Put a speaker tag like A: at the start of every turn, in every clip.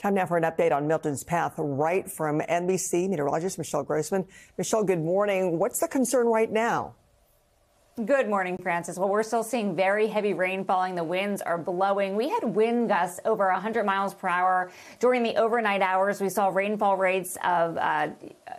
A: Time now for an update on Milton's path right from NBC meteorologist Michelle Grossman. Michelle, good morning. What's the concern right now?
B: Good morning, Frances. Well, we're still seeing very heavy rain falling. The winds are blowing. We had wind gusts over 100 miles per hour during the overnight hours. We saw rainfall rates of uh,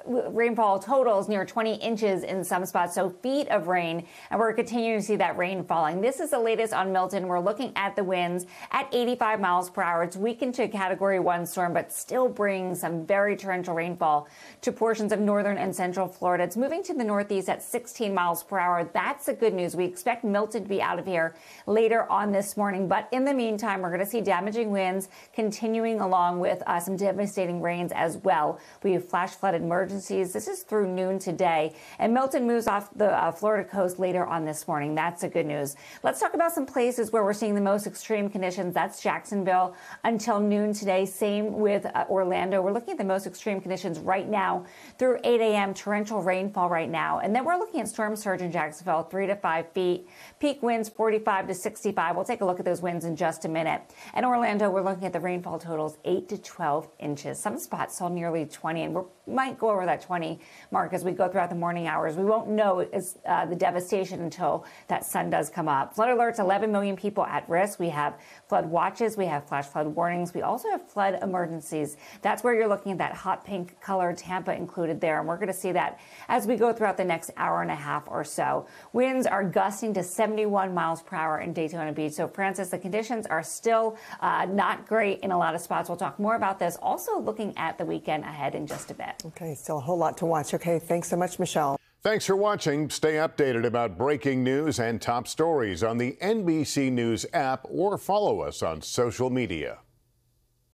B: rainfall totals near 20 inches in some spots, so feet of rain, and we're continuing to see that rain falling. This is the latest on Milton. We're looking at the winds at 85 miles per hour. It's weakened to a Category 1 storm, but still bringing some very torrential rainfall to portions of northern and central Florida. It's moving to the northeast at 16 miles per hour. That's the good news. We expect Milton to be out of here later on this morning. But in the meantime, we're going to see damaging winds continuing along with uh, some devastating rains as well. We have flash flood emergencies. This is through noon today. And Milton moves off the uh, Florida coast later on this morning. That's the good news. Let's talk about some places where we're seeing the most extreme conditions. That's Jacksonville until noon today. Same with uh, Orlando. We're looking at the most extreme conditions right now through 8 a.m. Torrential rainfall right now. And then we're looking at storm surge in Jacksonville, 3 to 5 feet. Peak winds 45 to 65. We'll take a look at those winds in just a minute. In Orlando, we're looking at the rainfall totals 8 to 12 inches. Some spots saw nearly 20, and we might go over that 20 mark as we go throughout the morning hours. We won't know uh, the devastation until that sun does come up. Flood alerts 11 million people at risk. We have flood watches, we have flash flood warnings, we also have flood emergencies. That's where you're looking at that hot pink color, Tampa included there. And we're going to see that as we go throughout the next hour and a half or so. Winds are gusting to 71 miles per hour in Daytona Beach. So, Frances, the conditions are still uh, not great in a lot of spots. We'll talk more about this. Also, looking at the weekend ahead in just a bit.
A: Okay, still a whole lot to watch. Okay, thanks so much, Michelle.
C: Thanks for watching. Stay updated about breaking news and top stories on the NBC News app or follow us on social media.